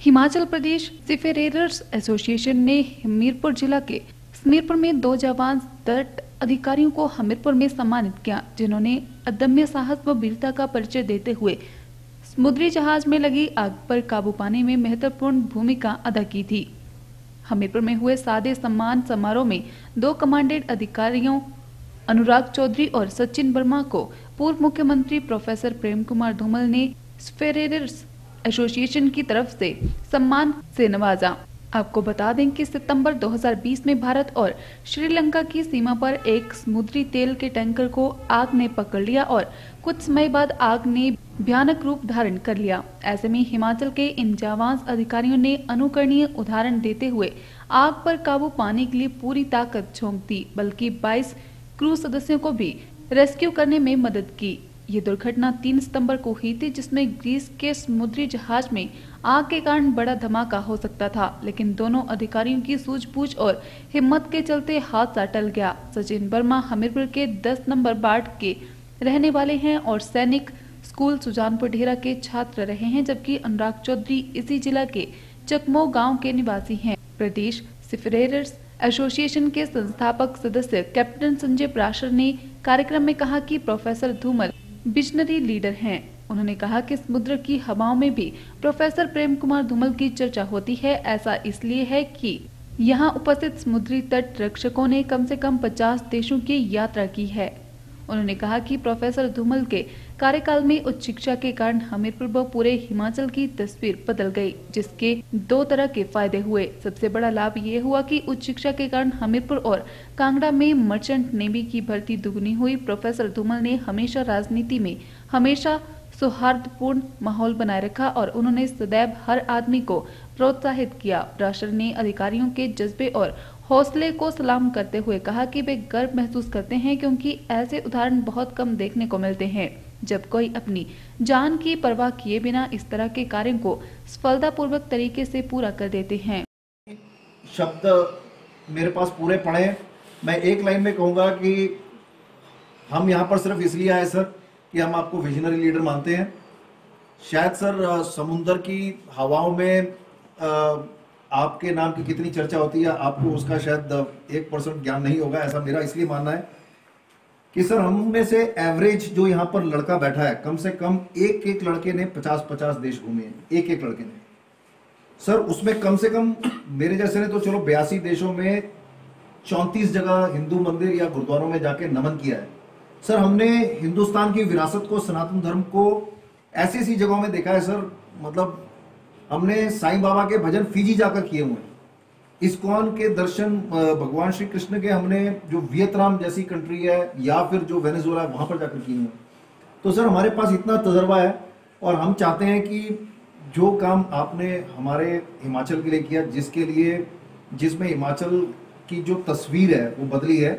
Himachal Pradesh सिफेरेरर्स association ने हमीरपुर जिला के समीरपुर में दो जवान तट अधिकारियों को हमीरपुर में सम्मानित किया, जिन्होंने अदम्य साहस व वीरता का परिचय देते हुए समुद्री जहाज़ में लगी आग पर काबू पाने में महत्वपूर्ण भूमिका अदा की थी। हमीरपुर में हुए सादे सम्मान समारोह में दो कमांडेंट अधिकारियों अनुराग चौधरी और सचिन वर्मा को पूर्व मुख्यमंत्री प्रोफेसर प्रेम कुमार धूमल ने स्फेरेरर्स एसोसिएशन की तरफ़ से सम्मान से नवाजा। आपको बता दें कि सितंबर 2020 में भारत और श्रीलंका की सीमा पर एक समुद्री तेल के टैंकर को आग ने पकड़ लिया और कुछ समय बाद आग ने भयानक रूप धारण कर लिया। ऐसे में हिमाचल के इन जावाज अधिकारियों ने अनुकरणीय उदाहरण देते हुए आग पर काबू पाने के लिए पूरी ताकत झोंक दी, बल्कि 22 क्रू सदस्यों को भी रेस्क्यू करने में मदद की। ये दुर्घटना 3 सितंबर को हुई थी, जिसमें ग्रीस के समुद्री जहाज़ में आग के कारण बड़ा धमाका हो सकता था, लेकिन दोनों अधिकारियों की सूझबूझ और हिम्मत के चलते हादसा टल गया। सचिन वर्मा हमीरपुर के 10 नंबर वार्ड के रहने वाले हैं और सैनिक स्कूल सुजानपुर ढेरा के छात्र रहे हैं, जबकि अनुराग चौधरी इसी जिला के चकमो गाँव के निवासी हैं। प्रदेश सिफरेरर्स एसोसिएशन के संस्थापक सदस्य कैप्टन संजय प्राशर ने कार्यक्रम में कहा कि प्रोफेसर धूमल विजनरी लीडर हैं। उन्होंने कहा कि समुद्र की हवाओं में भी प्रोफेसर प्रेम कुमार धूमल की चर्चा होती है। ऐसा इसलिए है कि यहाँ उपस्थित समुद्री तट रक्षकों ने कम से कम 50 देशों की यात्रा की है। उन्होंने कहा कि प्रोफेसर धूमल के कार्यकाल में उच्च शिक्षा के कारण हमीरपुर व पूरे हिमाचल की तस्वीर बदल गई, जिसके दो तरह के फ़ायदे हुए। सबसे बड़ा लाभ ये हुआ कि उच्च शिक्षा के कारण हमीरपुर और कांगड़ा में मर्चेंट नेवी की भर्ती दुगनी हुई। प्रोफेसर धूमल ने हमेशा राजनीति में हमेशा सौहार्दपूर्ण माहौल बनाए रखा और उन्होंने सदैव हर आदमी को प्रोत्साहित किया। राष्ट्र ने अधिकारियों के जज्बे और हौसले को सलाम करते हुए कहा कि वे गर्व महसूस करते हैं क्योंकि ऐसे उदाहरण बहुत कम देखने को मिलते हैं। जब कोई अपनी जान की परवाह किए बिना इस तरह के कार्यों को सफलतापूर्वक तरीके से पूरा कर देते हैं। शब्द मेरे पास पूरे पड़े मैं एक लाइन में कहूँगा कि हम यहाँ पर सिर्फ़ इसलिए आए सर कि हम आपको विजनरी लीडर मानते हैं। शायद सर समुंदर की हवाओं में आपके नाम की कितनी चर्चा होती है, आपको उसका शायद एक परसेंट ज्ञान नहीं होगा, ऐसा मेरा इसलिए मानना है कि सर, हम में से एवरेज जो यहाँ पर लड़का बैठा है, कम से कम एक एक लड़के ने पचास पचास देश घूमे हैं एक एक लड़के ने। सर, उसमें कम से कम मेरे जैसे ने तो चलो बयासी देशों में चौंतीस जगह हिंदू मंदिर या गुरुद्वारों में जाके नमन किया है। सर, हमने हिंदुस्तान की विरासत को, सनातन धर्म को ऐसी ऐसी जगहों में देखा है, सर। मतलब हमने साईं बाबा के भजन फिजी जाकर किए हुए हैं। इस्कॉन के दर्शन भगवान श्री कृष्ण के हमने जो वियतनाम जैसी कंट्री है, या फिर जो वेनेजुएला है, वहाँ पर जाकर किए हुए तो सर, हमारे पास इतना तजर्बा है, और हम चाहते हैं कि जो काम आपने हमारे हिमाचल के लिए किया, जिसके लिए, जिसमें हिमाचल की जो तस्वीर है, वो बदली है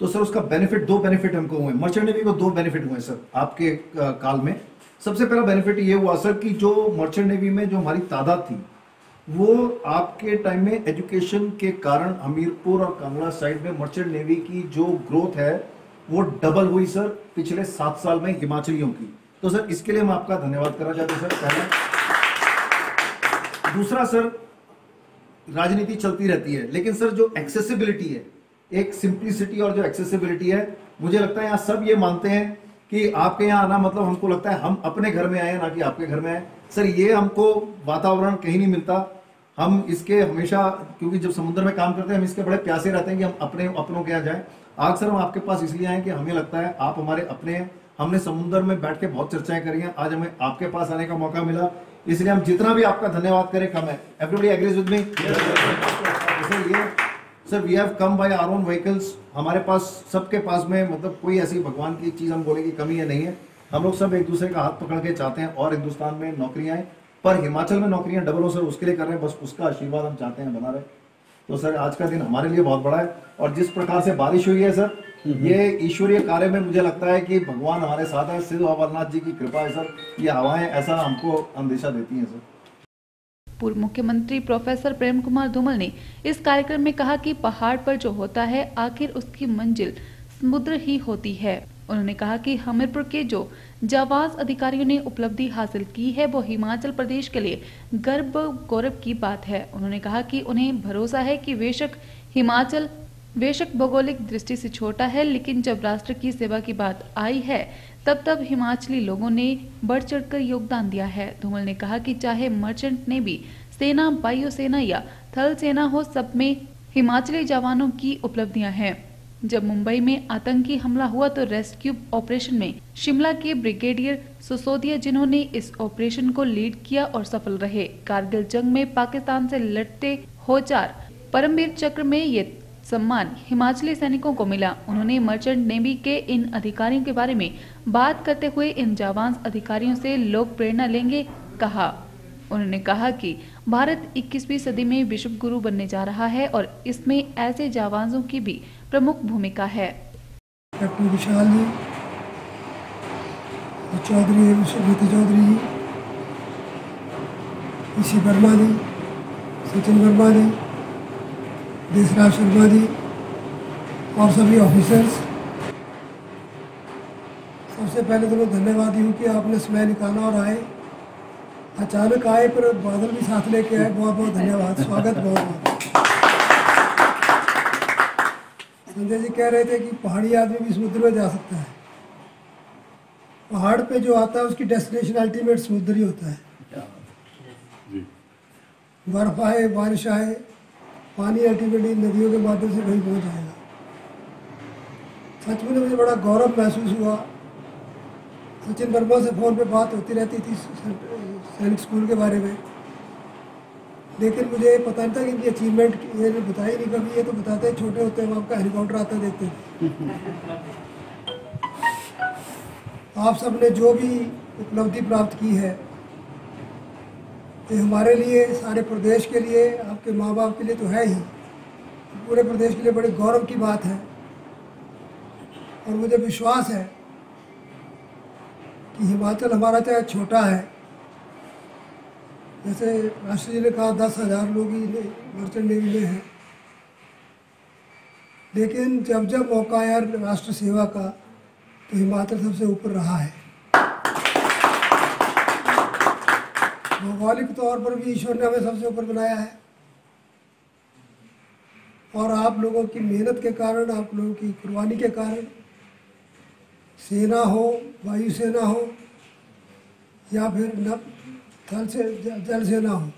तो सर उसका बेनिफिट दो बेनिफिट हमको हुए। मर्चेंट नेवी को दो बेनिफिट हुए सर, आपके काल में। सबसे पहला बेनिफिट ये हुआ सर कि जो मर्चेंट नेवी में जो हमारी तादाद थी, वो आपके टाइम में एजुकेशन के कारण हमीरपुर और कांगड़ा साइड में मर्चेंट नेवी की जो ग्रोथ है, वो डबल हुई सर पिछले सात साल में हिमाचलियों की। तो सर इसके लिए हम आपका धन्यवाद करना चाहते सर। पहले। दूसरा सर, राजनीति चलती रहती है, लेकिन सर जो एक्सेसिबिलिटी है एक सिंप्लिसिटी और जो एक्सेसिबिलिटी है, मुझे लगता है यहाँ सब ये मानते हैं कि आपके यहाँ आना मतलब हमको लगता है हम अपने घर में आए ना कि आपके घर में आए। सर, ये हमको वातावरण कहीं नहीं मिलता। हम इसके हमेशा, क्योंकि जब समुद्र में काम करते हैं, हम इसके बड़े प्यासे रहते हैं कि हम अपने, अपनों के यहाँ जाए। आज सर, हम आपके पास इसलिए आए कि हमें लगता है आप हमारे अपने हैं। हमने समुद्र में बैठ के बहुत चर्चाएँ करी हैं। आज हमें आपके पास आने का मौका मिला। इसलिए हम जितना भी आपका धन्यवाद करें, कम है। Everybody agrees with me sir we have come by our own vehicles हमारे पास सबके पास में मतलब कोई ऐसी भगवान की चीज़ हम बोले की कमी है नहीं है। हम लोग सब एक दूसरे का हाथ पकड़ के चाहते हैं और हिंदुस्तान में नौकरियाँ पर हिमाचल में नौकरियाँ डबल हो सर उसके लिए कर रहे हैं बस उसका आशीर्वाद हम चाहते हैं बना रहे। तो सर आज का दिन हमारे लिए बहुत बड़ा है और जिस प्रकार से बारिश हुई है सर ये ईश्वरीय कार्य में मुझे लगता है कि भगवान हमारे साथ है। सिद्ध अमरनाथ जी की कृपा है सर ये हवाएँ ऐसा हमको अंदेशा देती हैं सर पूर्व मुख्यमंत्री प्रोफेसर प्रेम कुमार धूमल ने इस कार्यक्रम में कहा कि पहाड़ पर जो होता है, आखिर उसकी मंजिल समुद्र ही होती है। उन्होंने कहा कि हमीरपुर के जो जावाज अधिकारियों ने उपलब्धि हासिल की है, वो हिमाचल प्रदेश के लिए गर्व गौरव की बात है। उन्होंने कहा कि उन्हें भरोसा है कि बेशक हिमाचल, बेशक भौगोलिक दृष्टि से छोटा है, लेकिन जब राष्ट्र की सेवा की बात आई है तब तब हिमाचली लोगों ने बढ़ चढ़कर योगदान दिया है। धूमल ने कहा कि चाहे मर्चेंट ने भी सेना वायुसेना या थल सेना हो, सब में हिमाचली जवानों की उपलब्धियाँ हैं। जब मुंबई में आतंकी हमला हुआ तो रेस्क्यू ऑपरेशन में शिमला के ब्रिगेडियर सुसोदिया जिन्होंने इस ऑपरेशन को लीड किया और सफल रहे। कारगिल जंग में पाकिस्तान से लड़ते हो चार परमवीर चक्र में ये सम्मान हिमाचली सैनिकों को मिला। उन्होंने मर्चेंट नेवी के इन अधिकारियों के बारे में बात करते हुए इन जवान अधिकारियों से लोग प्रेरणा लेंगे कहा। उन्होंने कहा कि भारत 21वीं सदी में विश्व गुरु बनने जा रहा है और इसमें ऐसे जावाजों की भी प्रमुख भूमिका है। कैप्टन विशाल जी, चौधरी विश्वभूति चौधरी जी ऋषि वर्मा जी, सचिन वर्मा जी देशराज शर्मा जी और सभी ऑफिसर्स सबसे पहले तो मैं धन्यवाद हूँ कि आपने समय निकाला और आए। अचानक आए पर बादल भी साथ लेके आए। बहुत बहुत धन्यवाद। स्वागत बहुत बहुत संजय जी कह रहे थे कि पहाड़ी आदमी भी समुद्र में जा सकता है। पहाड़ पे जो आता है उसकी डेस्टिनेशन अल्टीमेट समुद्र ही होता है। बर्फ़ आए बारिश आए पानी अल्टीमेटली नदियों के माध्यम से वहीं पहुँच जाएगा। सच में मुझे बड़ा गौरव महसूस हुआ। सचिन वर्मा से फ़ोन पे बात होती रहती थी सैनिक स्कूल के बारे में। लेकिन मुझे पता नहीं था कि इनकी अचीवमेंट ये बताई नहीं कभी ये तो बताते छोटे होते हैं आपका हेलीकॉप्टर आता देखते आप सबने जो भी उपलब्धि प्राप्त की है ये हमारे लिए, सारे प्रदेश के लिए, आपके माँ बाप के लिए तो है ही। पूरे प्रदेश के लिए बड़े गौरव की बात है। और मुझे विश्वास है कि हिमाचल हमारा चाहे छोटा है। जैसे राष्ट्र जी ने कहा दस हज़ार लोग ही मर्चेंट नेवी में हैं। लेकिन जब जब मौका आया राष्ट्र सेवा का तो हिमाचल सबसे ऊपर रहा है। भौगोलिक तौर पर भी ईश्वर ने हमें सबसे ऊपर बनाया है। और आप लोगों की मेहनत के कारण, आप लोगों की कुर्बानी के कारण, सेना हो, वायुसेना हो, या फिर न, थल से, जल सेना हो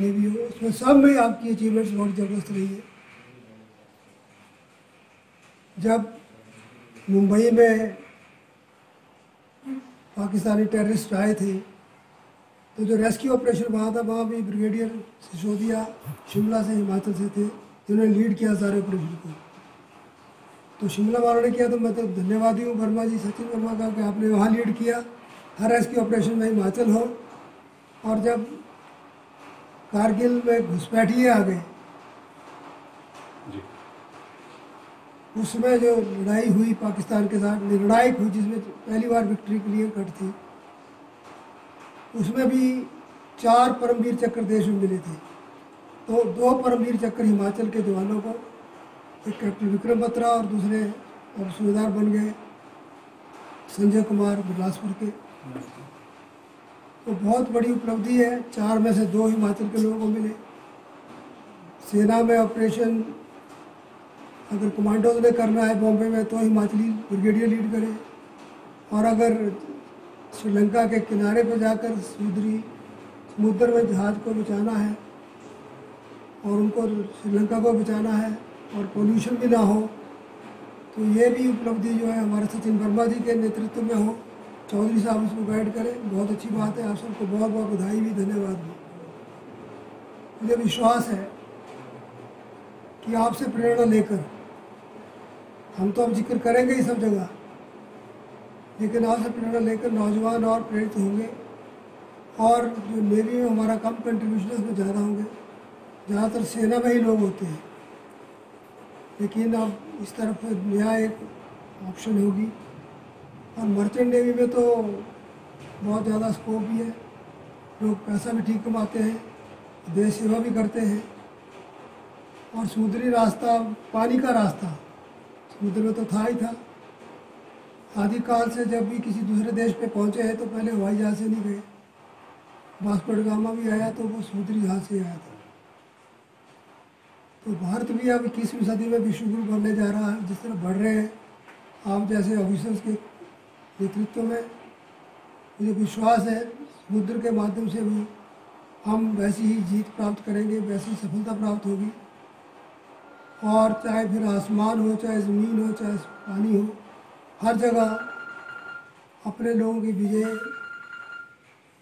नेवी हो, उसमें सब में आपकी अचीवमेंट्स बहुत ज़बरदस्त रही है। जब मुंबई में पाकिस्तानी टेररिस्ट आए थे तो जो रेस्क्यू ऑपरेशन वहाँ था वहाँ भी ब्रिगेडियर सिसोदिया शिमला से हिमाचल से थे जिन्होंने लीड किया सारे ऑपरेशन को। तो शिमला वालों ने किया तो मैं तो धन्यवाद हूँ वर्मा जी सचिन वर्मा का कि आपने वहाँ लीड किया। हर रेस्क्यू ऑपरेशन में हिमाचल हो। और जब कारगिल में घुसपैठिए आ गए उसमें जो लड़ाई हुई पाकिस्तान के साथ निर्णायक हुई जिसमें पहली बार विक्ट्री के लिए कट थी। उसमें भी चार परमवीर चक्र देश में मिले थे। तो दो परमवीर चक्र हिमाचल के जवानों को, एक कैप्टन विक्रम बत्रा और दूसरे अब सूबेदार बन गए संजय कुमार बिलासपुर के। तो बहुत बड़ी उपलब्धि है, चार में से दो हिमाचल के लोगों को मिले। सेना में ऑपरेशन अगर कमांडोज ने करना है बॉम्बे में तो हिमाचली ब्रिगेडियर लीड करे। और अगर श्रीलंका के किनारे पर जाकर समुद्री, समुद्र में जहाज़ को बचाना है और उनको श्रीलंका को बचाना है और पोल्यूशन भी ना हो तो ये भी उपलब्धि जो है हमारे सचिन वर्मा जी के नेतृत्व में हो। चौधरी साहब उसको गाइड करें। बहुत अच्छी बात है। आप सबको बहुत बहुत बधाई भी, धन्यवाद भी। मुझे विश्वास है कि आपसे प्रेरणा लेकर हम तो अब ज़िक्र करेंगे ही सब जगह। लेकिन आपसे प्रेरणा लेकर नौजवान और प्रेरित होंगे और जो नेवी में हमारा कम कंट्रीब्यूशन है उसमें ज़्यादा होंगे, ज़्यादातर सेना में ही लोग होते हैं। लेकिन अब इस तरफ़ नया एक ऑप्शन होगी। और मर्चेंट नेवी में तो बहुत ज़्यादा स्कोप भी है। लोग पैसा भी ठीक कमाते हैं, देश सेवा भी करते हैं। और समुद्री रास्ता, पानी का रास्ता समुद्र में तो था ही था। आदिकाल से जब भी किसी दूसरे देश पे पहुँचे हैं तो पहले हवाई जहाज़ से नहीं गए। वास्को डगामा भी आया तो वो समुद्री जहाज़ से आया था। तो भारत भी अब इक्कीसवीं सदी में विश्वगुरु बनने जा रहा है, जिस तरह बढ़ रहे हैं, आप जैसे ऑफिसर्स के नेतृत्व में, मुझे विश्वास है, समुद्र के माध्यम से भी हम वैसी ही जीत प्राप्त करेंगे, वैसी सफलता प्राप्त होगी। और चाहे फिर आसमान हो, चाहे ज़मीन हो, चाहे पानी हो हर जगह अपने लोगों की विजय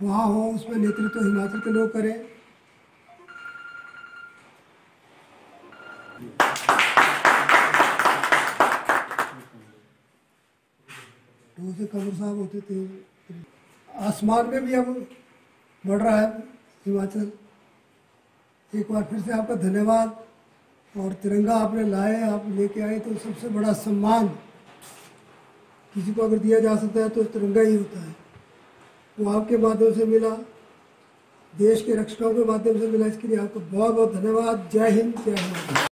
वहाँ हो, उसमें नेतृत्व हिमाचल के लोग करें। तो से कमर साहब होते थे। आसमान में भी अब बढ़ रहा है हिमाचल। एक बार फिर से आपका धन्यवाद और तिरंगा आपने लाए, आप लेके आए तो सबसे बड़ा सम्मान किसी को अगर दिया जा सकता है तो तिरंगा ही होता है। वो आपके माध्यम से मिला, देश के रक्षकों के माध्यम से मिला। इसके लिए आपको बहुत बहुत धन्यवाद। जय हिंद जय हिंद